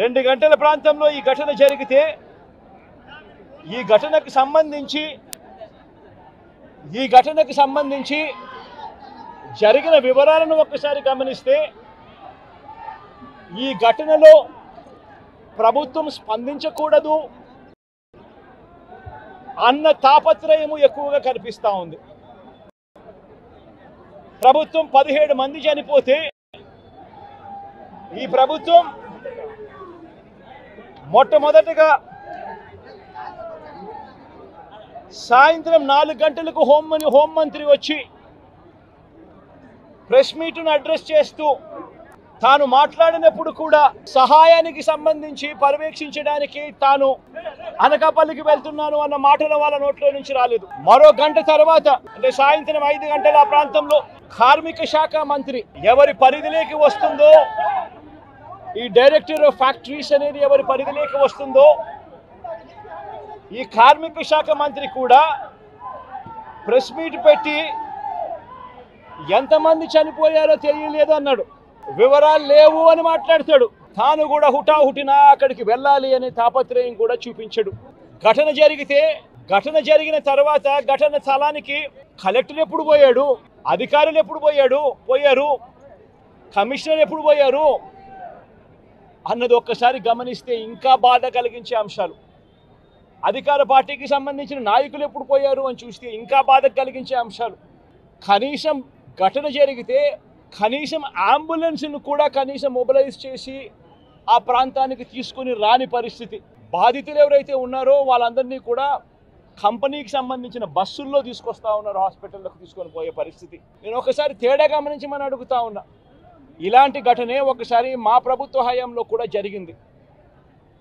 రెండు గంటల ప్రాంతంలో ఈ ఘటన జరిగితే ఈ ఘటనకు సంబంధించి ఈ ఘటనకు సంబంధించి జరిగిన వివరాలను ఒక్కసారి గమనిస్తే ఈ ఘటనలో ప్రభుత్వం స్పందించకూడదు. అన్న తాపత్రయము ఎక్కువగా కనిపిస్తూ ఉంది. ప్రభుత్వం పదిహేడు మంది చనిపోతే ఈ ప్రభుత్వం మొట్టమొదటగా సాయంత్రం నాలుగు గంటలకు హోం హోంమంత్రి వచ్చి ప్రెస్ మీట్ను అడ్రస్ చేస్తూ తాను మాట్లాడినప్పుడు కూడా సహాయానికి సంబంధించి పర్యవేక్షించడానికి తాను అనకాపల్లికి వెళ్తున్నాను అన్న మాటలు వాళ్ళ నోట్లో నుంచి రాలేదు. మరో గంట తర్వాత అంటే సాయంత్రం ఐదు గంటల ఆ ప్రాంతంలో కార్మిక శాఖ మంత్రి ఎవరి పరిధిలోకి వస్తుందో ఈ డైరెక్టర్ ఆఫ్ ఫ్యాక్టరీస్ అనేది ఎవరి పరిధిలోకి వస్తుందో ఈ కార్మిక శాఖ మంత్రి కూడా ప్రెస్ మీట్ పెట్టి ఎంతమంది చనిపోయారో తెలియలేదు అన్నాడు. వివరాలు లేవు అని మాట్లాడతాడు. తాను కూడా హుటాహుటిన అక్కడికి వెళ్ళాలి అనే తాపత్రయం కూడా చూపించడు. ఘటన జరిగితే ఘటన జరిగిన తర్వాత ఘటన స్థలానికి కలెక్టర్ ఎప్పుడు పోయాడు? అధికారులు ఎప్పుడు పోయాడు? పోయారు. కమిషనర్ ఎప్పుడు పోయారు? అన్నది ఒక్కసారి గమనిస్తే ఇంకా బాధ కలిగించే అంశాలు. అధికార పార్టీకి సంబంధించిన నాయకులు ఎప్పుడు పోయారు అని చూస్తే ఇంకా బాధ కలిగించే అంశాలు. కనీసం ఘటన జరిగితే కనీసం అంబులెన్స్ను కూడా కనీసం మొబిలైజ్ చేసి ఆ ప్రాంతానికి తీసుకుని రాని పరిస్థితి. బాధితులు ఎవరైతే ఉన్నారో వాళ్ళందరినీ కూడా కంపెనీకి సంబంధించిన బస్సుల్లో తీసుకొస్తా ఉన్నారు హాస్పిటల్లోకి తీసుకొని పోయే పరిస్థితి. నేను ఒకసారి తేడా గమనించమని అడుగుతా ఉన్నా. ఇలాంటి ఘటనే ఒకసారి మా ప్రభుత్వ హయాంలో కూడా జరిగింది.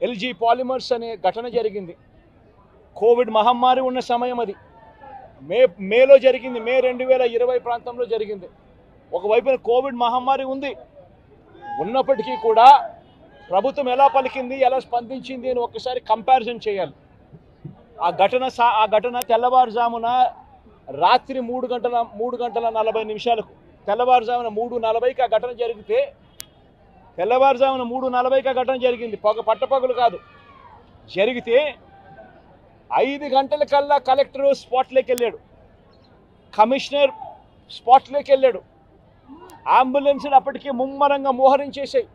ఎల్జీ పాలిమర్స్ అనే ఘటన జరిగింది. కోవిడ్ మహమ్మారి ఉన్న సమయం అది. మే మేలో జరిగింది. మే రెండు వేల ఇరవై ప్రాంతంలో జరిగింది. ఒకవైపున కోవిడ్ మహమ్మారి ఉంది. ఉన్నప్పటికీ కూడా ప్రభుత్వం ఎలా పలికింది ఎలా స్పందించింది అని ఒకసారి కంపారిజన్ చేయాలి. ఆ ఘటన ఆ ఘటన తెల్లవారుజామున రాత్రి మూడు గంటల మూడు గంటల నలభై నిమిషాలకు తెల్లవారుజామున మూడు నలభైకి ఆ ఘటన జరిగితే తెల్లవారుజామున మూడు నలభైకి ఆ ఘటన జరిగింది. పొగ పట్టపగలు కాదు. జరిగితే ఐదు గంటల కల్లా కలెక్టర్ స్పాట్లోకి వెళ్ళాడు. కమిషనర్ స్పాట్లోకి వెళ్ళాడు. అంబులెన్స్లు అప్పటికే ముమ్మరంగా మోహరించేసాయి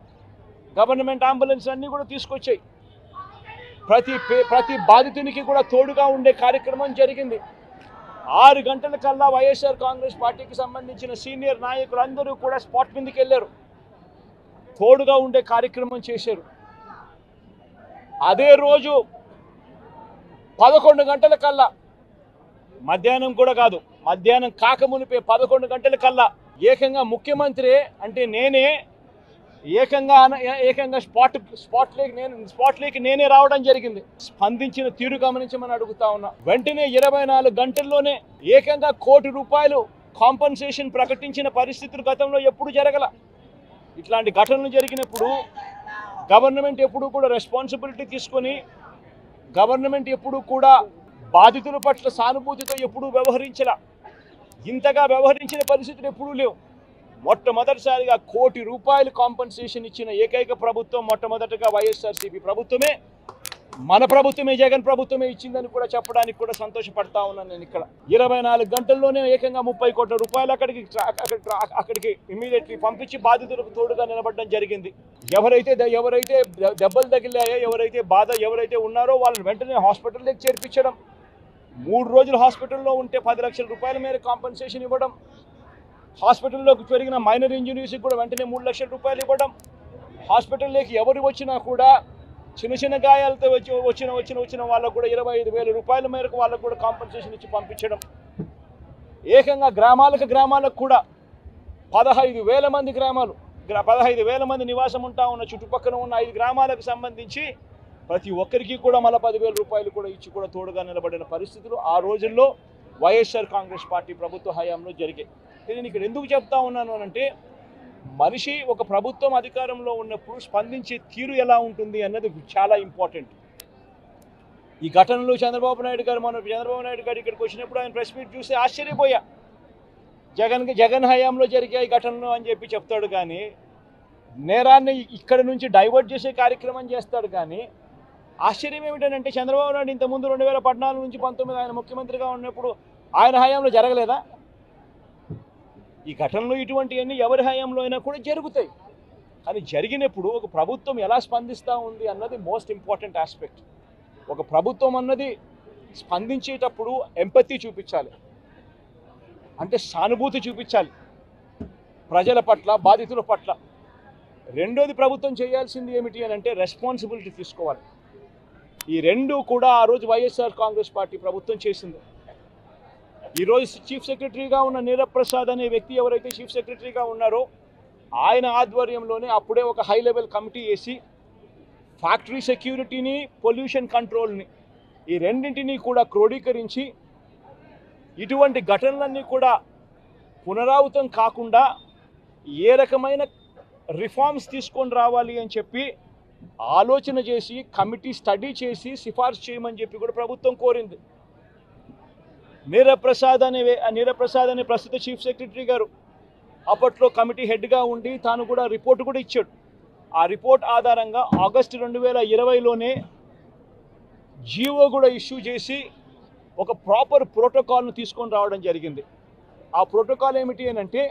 గవర్నమెంట్ అంబులెన్స్ అన్నీ కూడా తీసుకొచ్చాయి. ప్రతి పే- ప్రతి బాధితునికి కూడా తోడుగా ఉండే కార్యక్రమం జరిగింది. ఆరు గంటల కల్లా వైఎస్ఆర్ కాంగ్రెస్ పార్టీకి సంబంధించిన సీనియర్ నాయకులందరూ కూడా స్పాట్ మీదకి వెళ్ళారు. తోడుగా ఉండే కార్యక్రమం చేశారు. అదే రోజు పదకొండు గంటల కల్లా మధ్యాహ్నం కూడా కాదు మధ్యాహ్నం కాకమునిపే పదకొండు గంటల కల్లా ఏకంగా ముఖ్యమంత్రి అంటే నేనే ఏకంగా ఏకంగా స్పాట్ స్పాట్ లేక్ నేను స్పాట్ లేక్ నేనే రావడం జరిగింది. స్పందించిన తీరు గమనించమని అడుగుతా ఉన్నా. వెంటనే ఇరవై నాలుగు గంటల్లోనే ఏకంగా కోటి రూపాయలు కాంపన్సేషన్ ప్రకటించిన పరిస్థితులు గతంలో ఎప్పుడు జరగల. ఇట్లాంటి ఘటనలు జరిగినప్పుడు గవర్నమెంట్ ఎప్పుడు కూడా రెస్పాన్సిబిలిటీ తీసుకొని గవర్నమెంట్ ఎప్పుడు కూడా బాధితుల పట్ల సానుభూతితో ఎప్పుడూ వ్యవహరించలా. ఇంతగా వ్యవహరించిన పరిస్థితులు ఎప్పుడూ లేవు. మొట్టమొదటిసారిగా కోటి రూపాయలు కాంపన్సేషన్ ఇచ్చిన ఏకైక ప్రభుత్వం మొట్టమొదటగా వైఎస్ఆర్సీపీ ప్రభుత్వమే. మన ప్రభుత్వమే జగన్ ప్రభుత్వమే ఇచ్చిందని కూడా చెప్పడానికి కూడా సంతోషపడతా ఉన్నాను నేను ఇక్కడ. ఇరవై నాలుగు గంటల్లోనే ఏకంగా ముప్పై కోట్ల రూపాయలు అక్కడికి అక్కడికి అక్కడికి ఇమీడియట్లీ పంపించి బాధితులకు తోడుగా నిలబడడం జరిగింది. ఎవరైతే ఎవరైతే దెబ్బలు తగిలాయో ఎవరైతే బాధ ఎవరైతే ఉన్నారో వాళ్ళని వెంటనే హాస్పిటల్లోకి చేర్పించడం. మూడు రోజులు హాస్పిటల్లో ఉంటే పది లక్షల రూపాయల మేర కాంపన్సేషన్ ఇవ్వడం. హాస్పిటల్లోకి పెరిగిన మైనర్ ఇంజనీర్స్కి కూడా వెంటనే మూడు లక్షల రూపాయలు ఇవ్వడం. హాస్పిటల్లోకి ఎవరు వచ్చినా కూడా చిన్న చిన్న గాయాలతో వచ్చి వచ్చిన వచ్చిన వచ్చిన వాళ్ళకు కూడా ఇరవై ఐదు వేల రూపాయల మేరకు వాళ్ళకు కూడా కాంపెన్సేషన్ ఇచ్చి పంపించడం. ఏకంగా గ్రామాలకు గ్రామాలకు కూడా పదహైదు వేల మంది గ్రామాలు పదహైదు వేల మంది నివాసం ఉంటా ఉన్న చుట్టుపక్కల ఉన్న ఐదు గ్రామాలకు సంబంధించి ప్రతి ఒక్కరికి కూడా మళ్ళీ పదివేల రూపాయలు కూడా ఇచ్చి కూడా తోడుగా నిలబడిన పరిస్థితులు ఆ రోజుల్లో వైఎస్ఆర్ కాంగ్రెస్ పార్టీ ప్రభుత్వ హయాంలో జరిగాయి. నేను ఇక్కడ ఎందుకు చెప్తా ఉన్నాను అంటే మనిషి ఒక ప్రభుత్వం అధికారంలో ఉన్నప్పుడు స్పందించే తీరు ఎలా ఉంటుంది అన్నది చాలా ఇంపార్టెంట్. ఈ ఘటనలో చంద్రబాబు నాయుడు గారు మన చంద్రబాబు నాయుడు గారు ఇక్కడికి వచ్చినప్పుడు ఆయన ప్రెస్ మీట్ చూసి ఆశ్చర్యపోయా. జగన్ జగన్ హయాంలో జరిగాయి ఘటనలు అని చెప్పి చెప్తాడు కానీ నేరాన్ని ఇక్కడ నుంచి డైవర్ట్ చేసే కార్యక్రమం చేస్తాడు కానీ ఆశ్చర్యం ఏమిటంటే చంద్రబాబు నాయుడు ఇంతకుముందు రెండు వేల పద్నాలుగు నుంచి పంతొమ్మిది ఆయన ముఖ్యమంత్రిగా ఉన్నప్పుడు ఆయన హయాంలో జరగలేదా? ఈ ఘటనలు ఇటువంటివన్నీ ఎవరి హయాంలో అయినా కూడా జరుగుతాయి. కానీ జరిగినప్పుడు ఒక ప్రభుత్వం ఎలా స్పందిస్తూ ఉంది అన్నది మోస్ట్ ఇంపార్టెంట్ ఆస్పెక్ట్. ఒక ప్రభుత్వం అన్నది స్పందించేటప్పుడు ఎంపతి చూపించాలి. అంటే సానుభూతి చూపించాలి. ప్రజల పట్ల బాధితుల పట్ల. రెండోది ప్రభుత్వం చేయాల్సింది ఏమిటి అని అంటే రెస్పాన్సిబిలిటీ తీసుకోవాలి. ఈ రెండు కూడా ఆ రోజు వైఎస్ఆర్ కాంగ్రెస్ పార్టీ ప్రభుత్వం చేసింది. ఈరోజు చీఫ్ సెక్రటరీగా ఉన్న నీరబ్ ప్రసాద్ అనే వ్యక్తి ఎవరైతే చీఫ్ సెక్రటరీగా ఉన్నారో ఆయన ఆధ్వర్యంలోనే అప్పుడే ఒక హై లెవెల్ కమిటీ వేసి ఫ్యాక్టరీ సెక్యూరిటీని పొల్యూషన్ కంట్రోల్ని ఈ రెండింటినీ కూడా క్రోడీకరించి ఇటువంటి ఘటనలన్నీ కూడా పునరావృతం కాకుండా ఏ రకమైన రిఫార్మ్స్ తీసుకొని రావాలి అని చెప్పి ఆలోచన చేసి కమిటీ స్టడీ చేసి సిఫార్సు చేయమని చెప్పి కూడా ప్రభుత్వం కోరింది. నీరప్రసాద్ అనే నీరప్రసాద్ అనే ప్రస్తుత చీఫ్ సెక్రటరీ గారు అప్పట్లో కమిటీ హెడ్గా ఉండి తాను కూడా రిపోర్ట్ కూడా ఇచ్చాడు. ఆ రిపోర్ట్ ఆధారంగా ఆగస్టు రెండు వేల ఇరవైలోనే జీవో కూడా ఇష్యూ చేసి ఒక ప్రాపర్ ప్రోటోకాల్ను తీసుకొని రావడం జరిగింది. ఆ ప్రోటోకాల్ ఏమిటి అని అంటే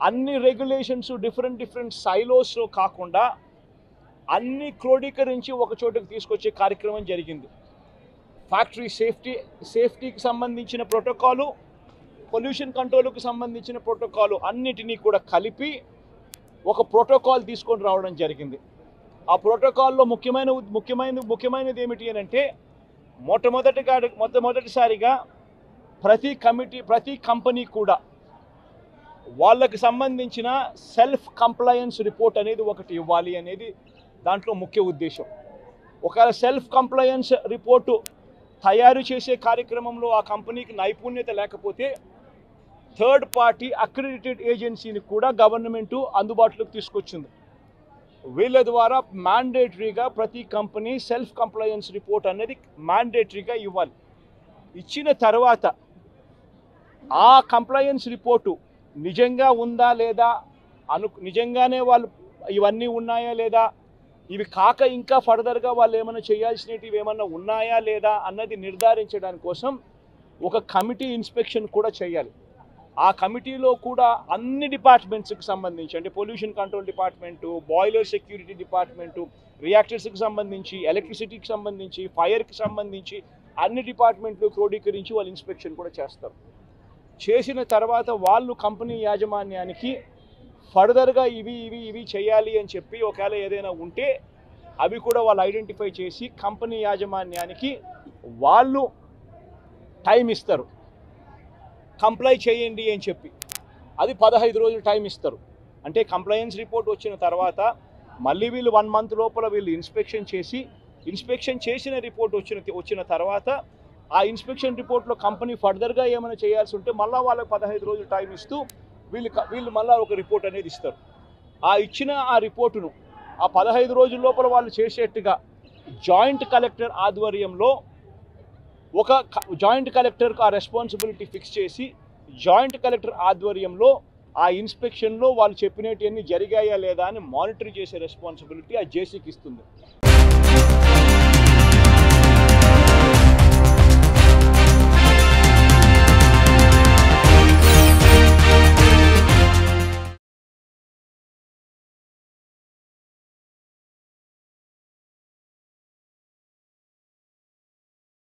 అన్ని రెగ్యులేషన్స్ డిఫరెంట్ డిఫరెంట్ సైలోస్లో కాకుండా అన్ని క్రోడీకరించి ఒక చోటుకు తీసుకొచ్చే కార్యక్రమం జరిగింది. ఫ్యాక్టరీ సేఫ్టీ సేఫ్టీకి సంబంధించిన ప్రోటోకాలు పొల్యూషన్ కంట్రోల్కి సంబంధించిన ప్రోటోకాలు అన్నిటినీ కూడా కలిపి ఒక ప్రోటోకాల్ తీసుకొని రావడం జరిగింది. ఆ ప్రోటోకాల్లో ముఖ్యమైన ముఖ్యమైనది ముఖ్యమైన ముఖ్యమైనది ఏమిటి అని అంటే మొట్టమొదటిగా మొట్టమొదటిసారిగా ప్రతి కమిటీ ప్రతి కంపెనీ కూడా వాళ్ళకి సంబంధించిన సెల్ఫ్ కంప్లయన్స్ రిపోర్ట్ అనేది ఒకటి ఇవ్వాలి అనేది దాంట్లో ముఖ్య ఉద్దేశం. ఒకవేళ సెల్ఫ్ కంప్లయన్స్ రిపోర్టు తయారు చేసే కార్యక్రమంలో ఆ కంపెనీకి నైపుణ్యత లేకపోతే థర్డ్ పార్టీ అక్రిడిటెడ్ ఏజెన్సీని కూడా గవర్నమెంటు అందుబాటులోకి తీసుకొచ్చింది. వీళ్ళ ద్వారా మ్యాండేటరీగా ప్రతి కంపెనీ సెల్ఫ్ కంప్లయన్స్ రిపోర్ట్ అనేది మ్యాండేటరీగా ఇవ్వాలి. ఇచ్చిన తర్వాత ఆ కంప్లయన్స్ రిపోర్టు నిజంగా ఉందా లేదా? అను నిజంగానే వాళ్ళు ఇవన్నీ ఉన్నాయా లేదా? ఇవి కాక ఇంకా ఫర్దర్గా వాళ్ళు ఏమైనా చేయాల్సినవి ఏమైనా ఉన్నాయా లేదా అన్నది నిర్ధారించడానికి కోసం ఒక కమిటీ ఇన్స్పెక్షన్ కూడా చేయాలి. ఆ కమిటీలో కూడా అన్ని డిపార్ట్మెంట్స్కి సంబంధించి అంటే pollution control department boiler security department రియాక్టర్స్కి సంబంధించి ఎలక్ట్రిసిటీకి సంబంధించి ఫైర్కి సంబంధించి అన్ని డిపార్ట్మెంట్లు క్రోడీకరించి వాళ్ళు ఇన్స్పెక్షన్ కూడా చేస్తారు. చేసిన తర్వాత వాళ్ళు కంపెనీ యాజమాన్యానికి ఫర్దర్గా ఇవి ఇవి ఇవి చేయాలి అని చెప్పి ఒకవేళ ఏదైనా ఉంటే అవి కూడా వాళ్ళు ఐడెంటిఫై చేసి కంపెనీ యాజమాన్యానికి వాళ్ళు టైం ఇస్తారు. కంప్లై చేయండి అని చెప్పి. అది పదహైదు రోజులు టైం ఇస్తారు. అంటే కంప్లయన్స్ రిపోర్ట్ వచ్చిన తర్వాత మళ్ళీ వీళ్ళు వన్ మంత్ లోపల వీళ్ళు ఇన్స్పెక్షన్ చేసి ఇన్స్పెక్షన్ చేసిన రిపోర్ట్ వచ్చిన వచ్చిన తర్వాత ఆ ఇన్స్పెక్షన్ రిపోర్ట్లో కంపెనీ ఫర్దర్గా ఏమైనా చేయాల్సి ఉంటే మళ్ళీ వాళ్ళకి పదహైదు రోజులు టైం ఇస్తూ వీళ్ళు వీళ్ళు మళ్ళీ ఒక రిపోర్ట్ అనేది ఇస్తారు. ఆ ఇచ్చిన ఆ రిపోర్టును ఆ పదహైదు రోజుల లోపల వాళ్ళు చేసేట్టుగా జాయింట్ కలెక్టర్ ఆధ్వర్యంలో ఒక క- జాయింట్ కలెక్టర్కు ఆ రెస్పాన్సిబిలిటీ ఫిక్స్ చేసి జాయింట్ కలెక్టర్ ఆధ్వర్యంలో ఆ ఇన్స్పెక్షన్లో వాళ్ళు చెప్పినవన్నీ జరిగాయా లేదా అని మానిటర్ చేసే రెస్పాన్సిబిలిటీ ఆ జేసీకి ఇస్తుంది.